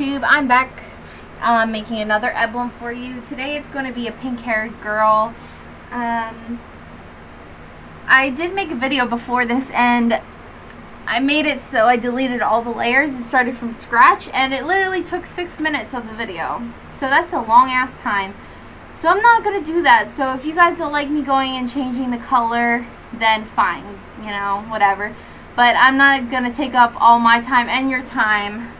I'm back um, making another emblem for you. Today it's going to be a pink-haired girl. Um, I did make a video before this and I made it so I deleted all the layers and started from scratch and it literally took six minutes of the video. So that's a long ass time. So I'm not going to do that. So if you guys don't like me going and changing the color, then fine. You know, whatever. But I'm not going to take up all my time and your time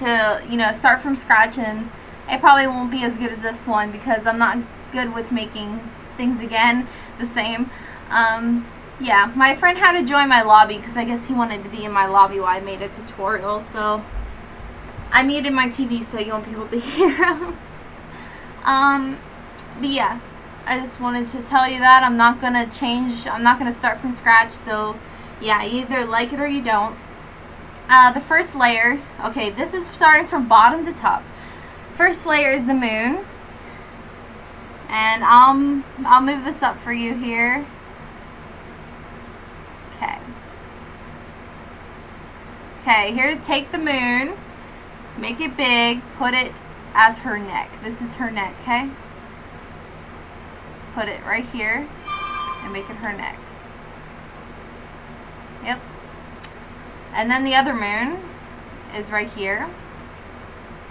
to, you know, start from scratch and it probably won't be as good as this one because I'm not good with making things again the same. Um, yeah, my friend had to join my lobby because I guess he wanted to be in my lobby while I made a tutorial, so I muted my TV so you won't be able to hear him. um, but yeah, I just wanted to tell you that I'm not going to change, I'm not going to start from scratch, so yeah, either like it or you don't. Uh, the first layer, okay, this is starting from bottom to top. First layer is the moon. And I'll, I'll move this up for you here. Okay. Okay, here, take the moon, make it big, put it as her neck. This is her neck, okay? Put it right here and make it her neck. Yep. And then the other moon is right here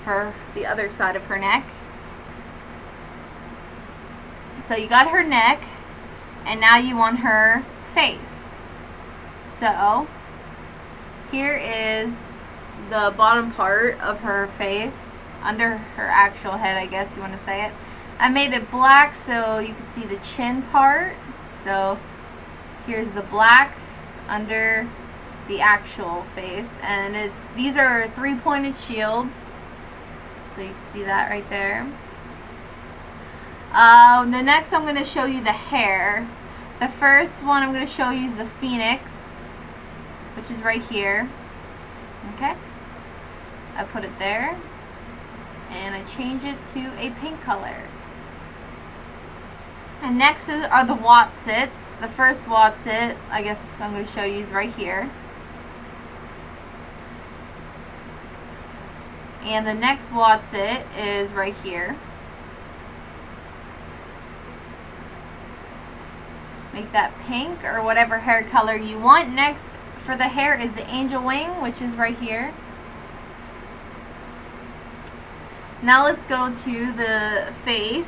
for the other side of her neck. So you got her neck, and now you want her face. So, here is the bottom part of her face, under her actual head, I guess you want to say it. I made it black so you can see the chin part. So, here's the black under the actual face and it's these are three pointed shields. So you see that right there. Um, the next I'm going to show you the hair. The first one I'm going to show you is the phoenix which is right here. Okay. I put it there and I change it to a pink color. And next is, are the Watsits the first Watsit I guess I'm going to show you is right here And the next Watsit is right here. Make that pink or whatever hair color you want. Next for the hair is the angel wing, which is right here. Now let's go to the face.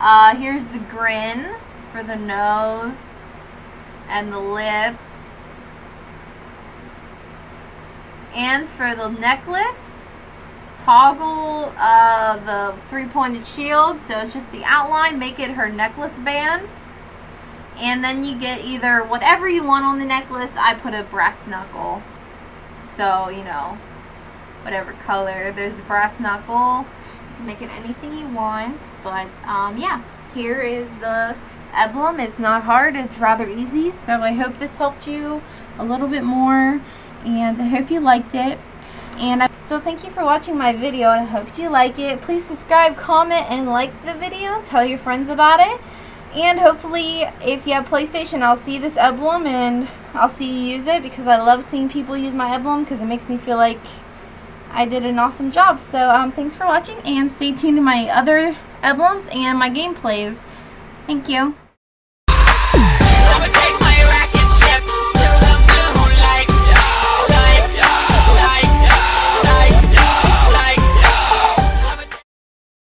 Uh, here's the grin for the nose and the lips. And for the necklace, toggle uh, the three-pointed shield, so it's just the outline, make it her necklace band. And then you get either whatever you want on the necklace. I put a brass knuckle. So, you know, whatever color. There's a brass knuckle. You can make it anything you want. But, um, yeah, here is the emblem. It's not hard. It's rather easy. So I hope this helped you a little bit more. And I hope you liked it. And I so thank you for watching my video and I hope you like it. Please subscribe, comment, and like the video. Tell your friends about it. And hopefully, if you have PlayStation, I'll see this emblem and I'll see you use it because I love seeing people use my emblem because it makes me feel like I did an awesome job. So um, thanks for watching and stay tuned to my other emblems and my gameplays. Thank you.